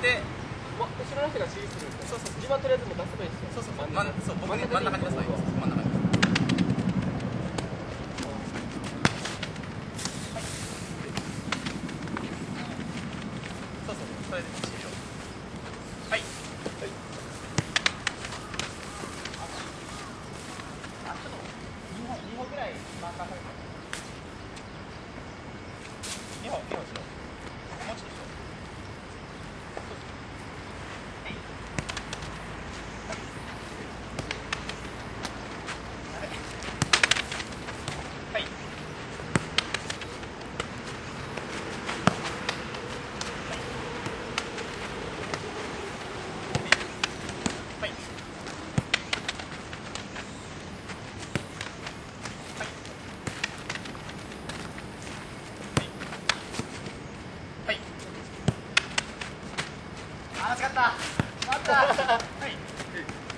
てま、後ろの人が指示するんでそうそう自分はとりあえずもう出せばいいですよ。そうそう真ん中。そう僕真ん中。に出せばい。い。真ん中にそうそうそれで終了はい。あちょっと2本2本ぐらい。マーカーされて2本2本しろもうちょっとしろはいはいはいはいあ間違った待った。はい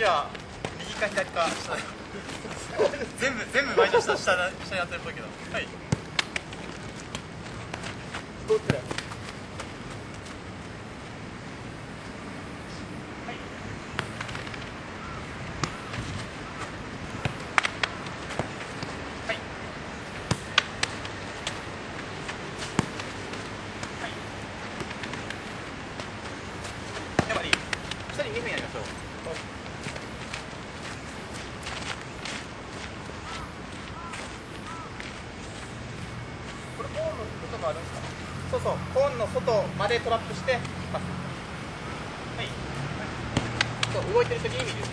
じゃあ右か左か。下全部全部毎年下下に当てるときいはい。どっちでトラップしてます。はい、動いてる時に見る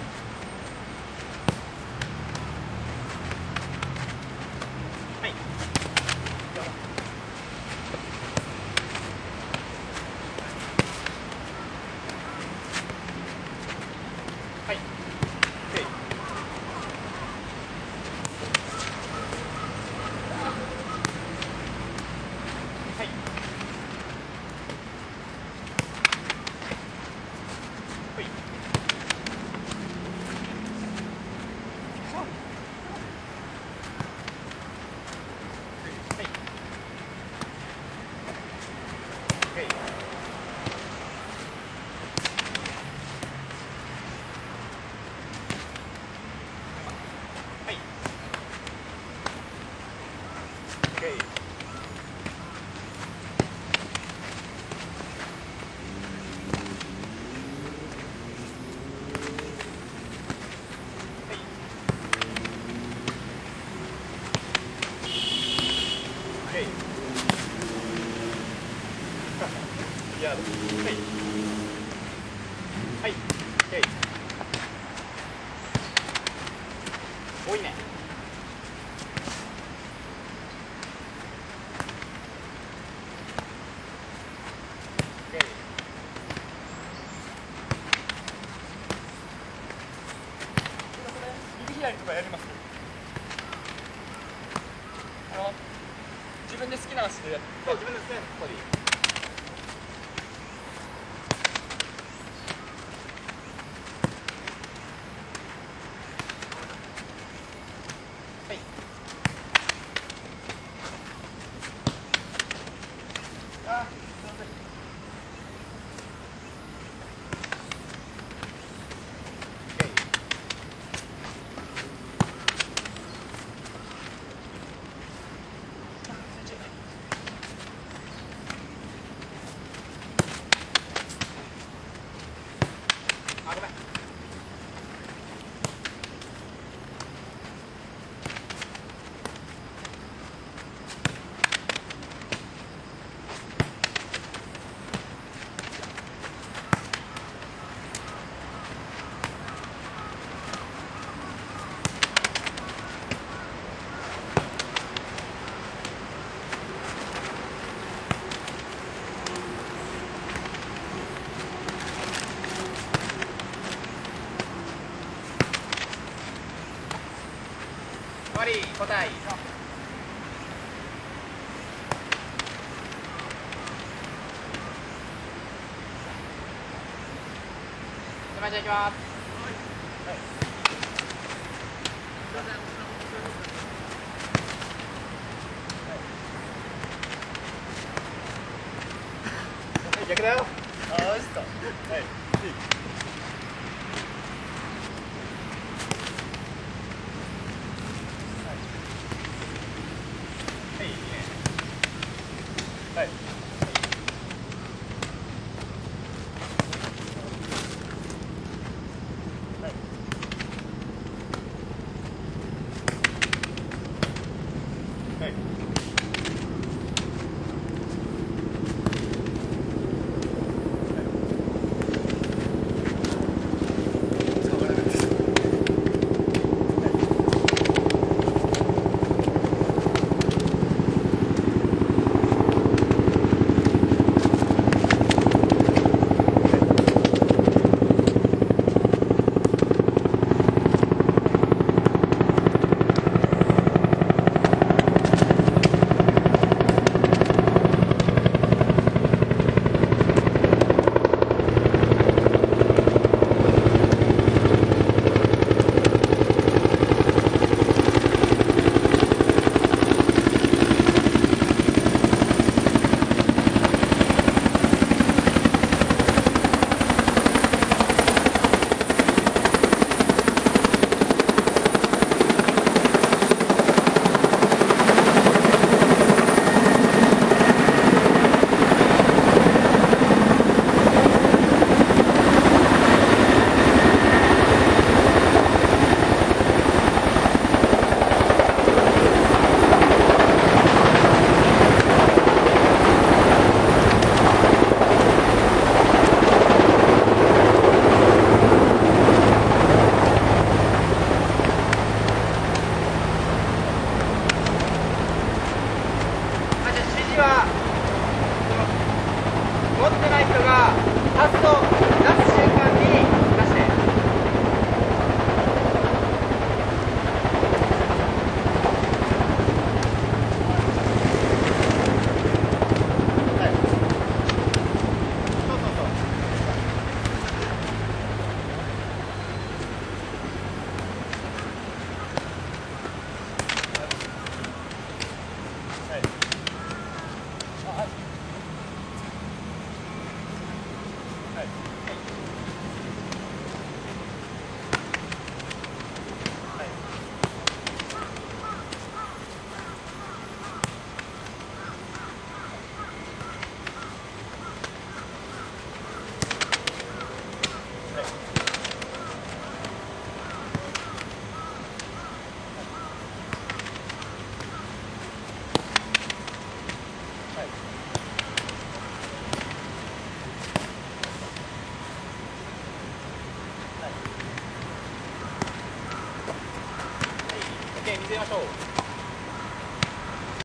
い。や、はい。はい。はい。多い。ね。はい。右左とかやりますあの自分で好きな足でやってそう自分で好きなここでい。い。り交代手前じゃあいきます逆だよああ、ですか。は。い持ってない人がパスを出す瞬間に出してはいそうそうそうはい。あ、はい。はい。はい。はい。ましょう。